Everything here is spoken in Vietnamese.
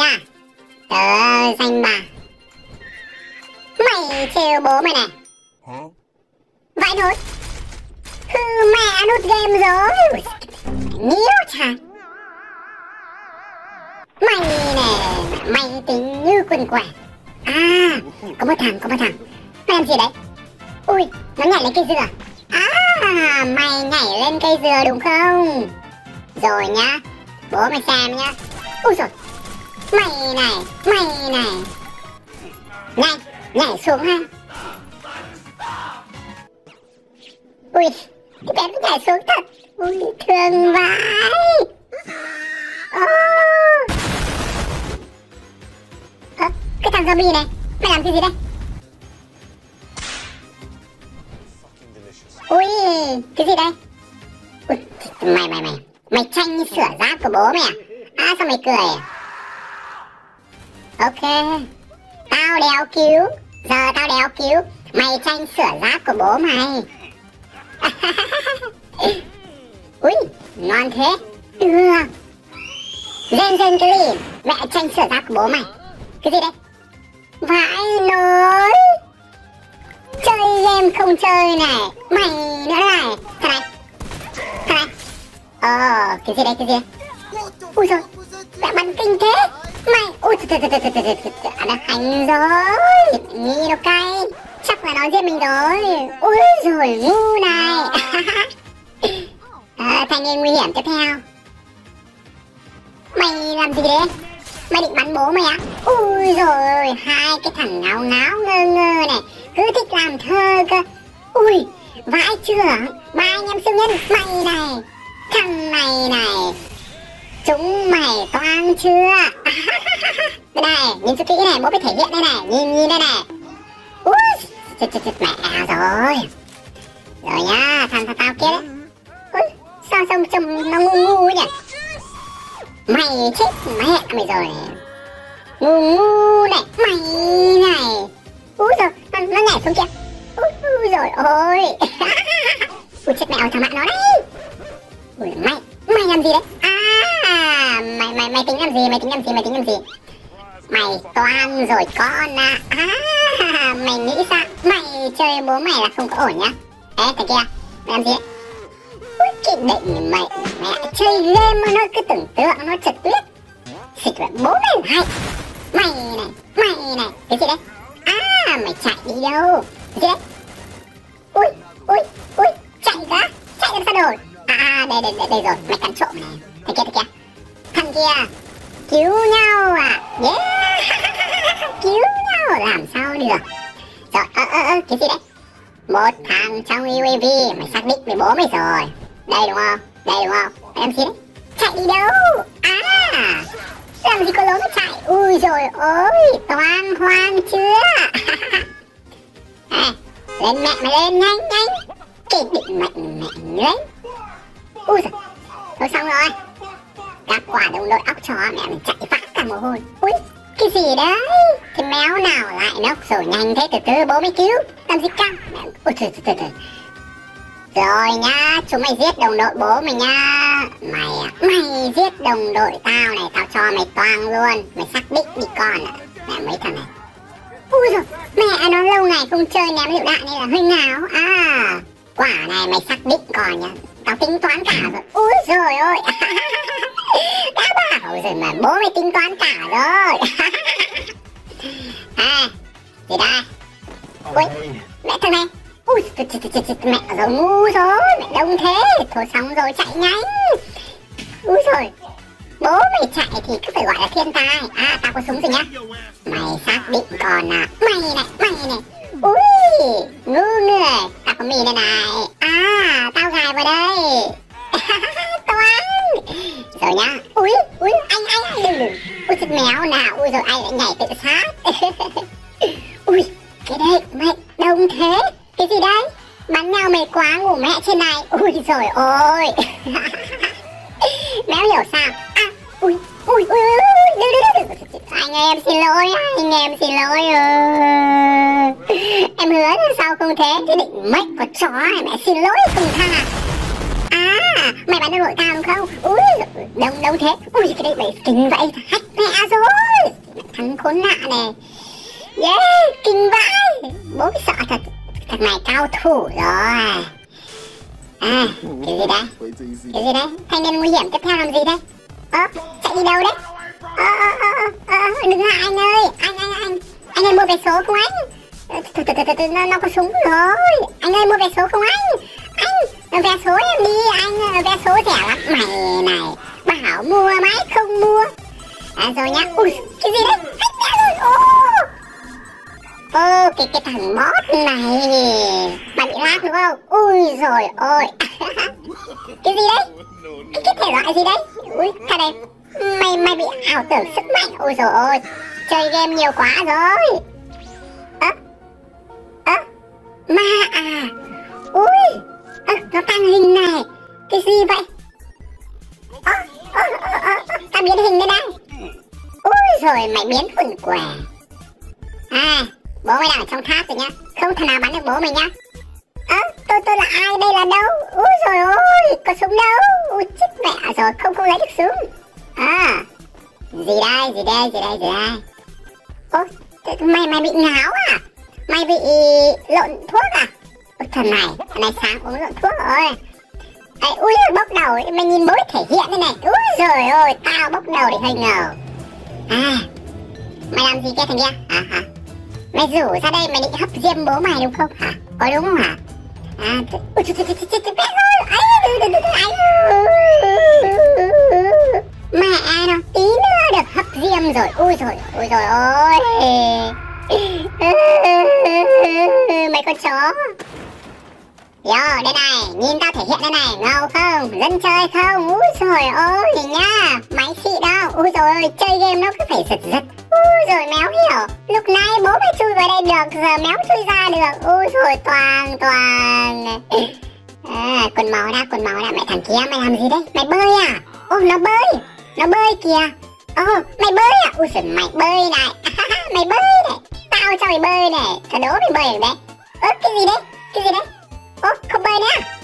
nha. Tớ danh bà. Mày trêu bố mày này. Vãi nốt Hư mẹ nút game rồi. Nhiêu chà Mày nè Mày tính như quần quẻ À Có một thằng có một thằng. Mày làm gì đấy? Ui nó nhảy lên cây dừa. À mày nhảy lên cây dừa đúng không? Rồi nhá Bố mày xem nhá. Ui rồi Mày này Mày này. Nhanh Nhảy xuống ha. Ui, Cái bé nó nhảy xuống thật. Ui, thương vãi. Ơ. Ơ, Cái thằng zombie này, Mày làm cái gì đây? Ui, Cái gì đây? Ui, Mày mày mày Mày tranh sửa giáp của bố mày à? À sao mày cười à? Ok. Tao đéo cứu. Giờ tao đéo cứu. Mày tranh sửa giáp của bố mày. Ui Ngon thế. Được Gen gen cái gì? Mẹ tranh sửa giáp của bố mày. Cái gì đây? Vãi nối. Chơi game không chơi này. Mày nữa này. Thằng này. Thằng này. Ờ Cái gì đây, cái gì đấy Ui rồi Mẹ bắn kinh thế. Mày Ui trời trời trời trời trời trời đã hành rồi Nghĩ nó cay Chắc là nó giết mình rồi Ui rồi ngu này à, Thanh niên nguy hiểm tiếp theo Mày làm gì đấy Mày định bắn bố mày á Ui rồi Hai cái thằng ngáo ngáo ngơ ngơ này Cứ thích làm thơ cơ Ui Vãi trưởng Ba anh em siêu nhân Mày này Thằng này này Chúng mày toan chưa? Đây này, Nhìn cho kỹ này Bố biết thể hiện đây này, Nhìn nhìn đây này. Ui Chết chết chết, mẹ à rồi. Rồi nhá, Thằng thằng tao kia đấy. Ui Sao sao trông nó ngu ngu nhỉ? Mày chết, mẹ, mày rồi. Ngu ngu này, Mày. Toan rồi con à À Mày nghĩ sao? Mày chơi bố mày là không có ổn nhá. Ê thằng kia làm gì Ui cái định mày Mẹ chơi game mà nó cứ tưởng tượng nó trật tuyết. Xịt vào bố mày hay. Mày này Mày này Cái gì đấy? À mày chạy đi đâu? Cái gì đấy? Ui ui ui Chạy ra Chạy làm sao rồi À đây đây đây, đây rồi Mày cắn trộm này. Thằng kia thằng kia. Thằng kia Cứu nhau à Yeah làm Rồi ơ ơ ơ Cái gì đấy? Một thằng trong UAV Mày xác định với bố mày rồi. Đây đúng không? Đây đúng không? Em xin đấy? Chạy đi đâu? À Làm gì có lối mà chạy? Ui rồi ôi toàn hoang chưa? À, Lên mẹ mày lên nhanh nhanh. Cái định mạnh mẹ lên Ui giời Thôi xong rồi. Các quả đồng đội óc chó mẹ mình chạy vã cả mồ hôi. Ui cái gì đấy? Thì méo nào lại nốc rồi nhanh thế từ từ bố mới cứu. Làm gì căng? Ôi trời trời trời rồi nhá, chúng mày giết đồng đội bố mày nha Mày à, mày giết đồng đội tao này, tao cho mày toang luôn. Mày xác định đi con ạ. Mẹ mấy thằng này. Ui rồi, mẹ à, nó lâu ngày không chơi ném lựu đạn nên là hơi ngáo. À, quả này mày xác định còn nhá. Tao tính toán cả rồi. Ui rồi ôi Đã bảo rồi mà bố mày tính toán cả rồi. À, gì đây. Ui, mẹ thằng này. Ui, mẹ rồi ngu rồi, mẹ đông thế. Thôi xong rồi, chạy nhanh. Ui rồi Bố mày chạy thì cứ phải gọi là thiên tai. À, tao có súng rồi nhá. Mày xác định còn à Mày này, mày này. Ui, ngu người. Tao có mì đây này. À, tao gài vào đây. Toán Rồi nhá. Ui, ui, anh, méo nào. Ui rồi anh lại nhảy tự sát? Ui, cái đây, mẹ đông thế. Cái gì đấy? Bắn nhau mệt quá ngủ mẹ trên này. Ui rồi ôi. Méo hiểu sao? À ui ui ui ui Anh em xin lỗi Anh em xin lỗi Em hứa là sau không thế? Chứ định mệnh của chó này mẹ xin lỗi không tha À Mày bắn được đội cao đúng không? Ui đông đông thế. Ui cái đấy mày kinh vậy Hack mẹ rồi. Thằng khốn nạn này. Yeah Kinh vãi. Bố sợ thật. Thằng này cao thủ rồi. À Cái gì đây Cái gì đấy? Thanh niên nguy hiểm tiếp theo làm gì đây Ơ Chạy đi đâu đấy? Ơ ơ ơ ơ Đừng lại anh ơi. Anh anh anh. Anh ơi mua vé số không anh? Từ từ từ từ nó, nó có súng rồi. Anh ơi mua vé số không anh? Anh vé số em đi. Anh vé số rẻ lắm. Mày này bảo mua mãi không mua à, rồi nhá ui cái gì đấy? Hết đã rồi. Ô ô cái cái thằng bot này. Bạn bị lag đúng không? Ui rồi ôi. Cái gì đấy? Cái cái thể loại gì đấy? Ui thằng này mày mày bị ảo tưởng sức mạnh. Ôi rồi ôi chơi game nhiều quá rồi. Ơ, ơ, Ma à. Ui à, Nó tăng hình này. Cái gì vậy? À, à, à, à, ta biến hình đây đây rồi mày biến quần què À Bố mày đang ở trong tháp rồi nhá. Không thằng nào bắn được bố mày nhá. Ơ à, tôi tôi là ai? Đây là đâu? Úi rồi ôi Có súng đâu? Ui chết mẹ rồi không không lấy được súng. À Gì đây gì đây gì đây gì đây? Ô mày mày bị ngáo à? Mày bị lộn thuốc à? Ôi, thằng này, thằng này sáng uống lộn thuốc rồi. Ê, ui bốc đầu, mày nhìn bố thể hiện thế này. Úi rồi ôi, tao bốc đầu thì hơi ngầu. À, mày làm gì kia thằng kia? À hả? Mày rủ ra đây mày định hấp diêm bố mày đúng không hả? Có đúng không hả? À, ui trời trời trời trời Mẹ nó tí nữa được hấp diêm rồi Ui rồi, ui rồi ôi Mày con chó Yo, đây này, nhìn tao thể hiện đây này, ngầu không? Dân chơi không? Úi rồi ôi nhá, máy xị đâu Úi rồi chơi game nó cứ phải giật giật Úi rồi méo hiểu Lúc nay bố mày chui vào đây được, giờ méo chui ra được Úi rồi toàn toàn à, Quần máu đã, quần máu đã, mẹ thằng kia mày làm gì đấy? Mày bơi à? Ô, nó bơi, nó bơi kìa ô mày bơi à? Úi rồi mày bơi này Mày bơi này Tao cho mày bơi này Tao đố mày bơi được đấy Ơ, cái gì đấy? Cái gì đấy? Ơ,